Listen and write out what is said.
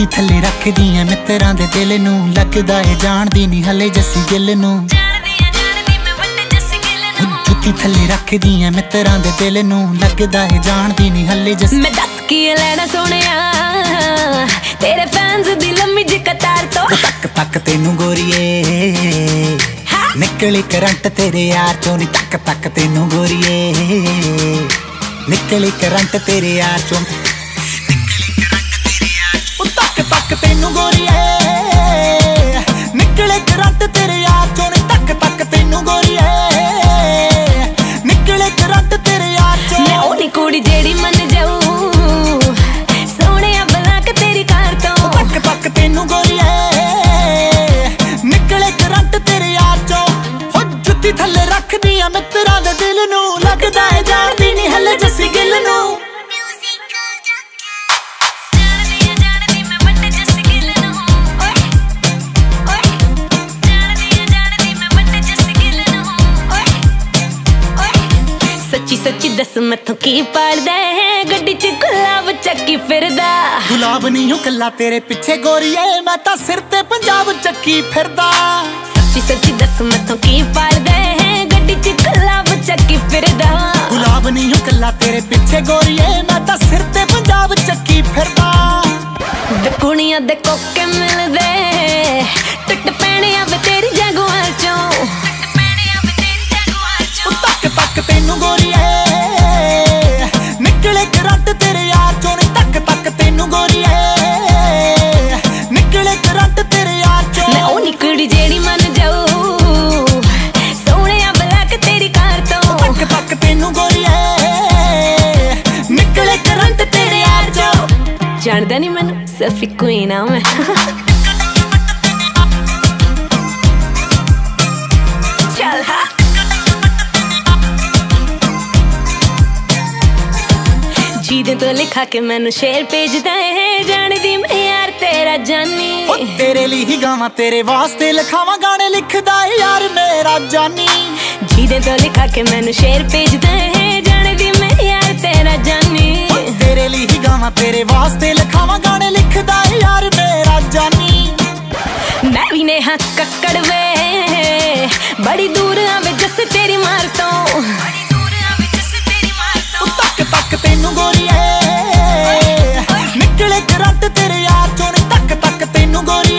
ਜੁੱਤੀ ਥੱਲੇ ਰੱਖਦੀ ਐ ਮਿੱਤਰਾਂ ਦੇ ਦਿਲ ਨੂੰ। ਲੱਗਦਾ ਏ ਜਾਣਦੀ ਨਹੀਂ ਹਲੇ ਜੱਸੀ ਗਿੱਲ ਨੂੰ। ਜਾਣਦੀ ਆ ਜਾਣਦੀ ਮੈਂ ਵੱਡੇ ਜੱਸ ਗਿੱਲ ਨੂੰ। ਜੁੱਤੀ ਥੱਲੇ ਰੱਖਦੀ ਐ ਮਿੱਤਰਾਂ ਦੇ ਦਿਲ ਨੂੰ। ਲੱਗਦਾ ਏ ਜਾਣਦੀ ਨਹੀਂ ਹਲੇ ਜੱਸੀ। ਮੈਂ ਦੱਸ ਕੀ ਲੈਣਾ ਸੋਹਣਿਆ? ਤੇਰੇ ਫੈਨਸ ਦੀ ਲੰਮੀ ਜਿਹੀ ਕਤਾਰ ਤੋਂ। ਤੱਕ ਤੱਕ ਤੈਨੂੰ ਗੋਰੀਏ। ਨਿਕਲੀ ਕਰੰਟ ਤੇਰੇ ਯਾਰ ਚੋਂ ਨੀ। ਤੱਕ ਤੱਕ ਤੈਨੂੰ ਗੋਰੀਏ। ਨਿਕਲੀ ਕਰੰਟ ਤੇਰੇ ਯਾਰ ਚੋਂ। ਜੁੱਤੀ ਥੱਲੇ ਰੱਖਦੀ ਆ ਮਿੱਤਰਾਂ ਦੇ ਦਿਲ ਨੂੰ। ਲੱਗਦਾ ਏ ਜਾਣਦੀ ਨਹੀਂ ਹਲੇ ਜੱਸੀ ਗਿੱਲ ਨੂੰ। ਜੱਸ ਜੱਸ ਸੱਚੀ ਸੱਚੀ ਦੱਸ ਮੈਥੋਂ ਕੀ ਪੜਦਾ ਹੈ? ਗੱਡੀ 'ਚ ਗੁਲਾਬ ਚੱਕੀ ਫਿਰਦਾ। ਗੁਲਾਬ ਨਹੀਂ ਹੂੰ ਕੱਲਾ ਤੇਰੇ ਪਿੱਛੇ ਗੋਰੀਏ ਮੈਂ ਤਾਂ ਸਿਰ ਤੇ ਪੰਜਾਬ ਚੱਕੀ ਫਿਰਦਾ। ਸੱਚੀ ਸੱਚੀ ਦੱਸ ਮੈਥੋਂ ਕੀ ਪੜਦਾ ਹੈ? ਗੱਡੀ 'ਚ ਗੁਲਾਬ ਚੱਕੀ ਫਿਰਦਾ? ਗੁਲਾਬ ਨਹੀਂ ਹੂੰ ਕੱਲਾ ਤੇਰੇ ਪਿੱਛੇ ਗੋਰੀਏ ਮੈਂ ਤਾਂ ਸਿਰ ਤੇ ਪੰਜਾਬ ਚੱਕੀ ਫਿਰਦਾ? ਵੇ ਕੁੜੀਆਂ ਦੇ ਕੋਕੇ ਮਿਲਦੇ ਟੁੱਟ ਪੈਣਿਆ ਵੇ ਤੇਰੀ ਜਗਵਾਰ ਚੋਂ। ਜਾਣਦਾ ਨਹੀਂ ਮੈਨੂੰ ਸਿਰਫ ਇੱਕੋ ਹੀ ਨਾਮ ਹੈ। ਚੱਲ ਹਾਂ। ਜਿਹਦੇ ਤੋਂ ਲਿਖਾ ਕੇ ਮੈਨੂੰ ਸ਼ੇਰ ਭੇਜਦਾ ਹੈ ਜਾਣਦੀ ਮੈਂ ਯਾਰ ਤੇਰਾ ਜਾਨੀ। ਉਹ ਤੇਰੇ ਲਈ ਹੀ ਗਾਵਾਂ ਤੇਰੇ ਵਾਸਤੇ ਲਿਖਾਵਾਂ ਗਾਣੇ ਲਿਖਦਾ ਯਾਰ ਮੇਰਾ ਜਾਨੀ। ਜਿਹਦੇ ਤੋਂ ਲਿਖਾ ਕੇ ਮੈਨੂੰ ਸ਼ੇਰ ਭੇਜਦਾ ਹੈ ਜਾਵਾਂ ਤੇਰੇ ਵਾਸਤੇ ਲਖਾਵਾਂ ਗਾਣੇ ਲਿਖਦਾ ਯਾਰ ਮੇਰਾ ਜਾਨੀ। ਮੈਂ ਵੀ ਨੇ ਹੱਥ ਕੱਕੜ ਵੇ ਬੜੀ ਦੂਰ ਆਵੇ ਜਸ ਤੇਰੀ ਮਾਰ ਤੋਂ। ਬੜੀ ਦੂਰ ਤੱਕ ਤੈਨੂੰ ਗੋਰੀਏ ਨਿਕਲੇ ਕਰੰਟ ਤੇਰੇ ਯਾਰ ਚੋਂ ਤੱਕ ਤੈਨੂੰ ਗੋਰੀ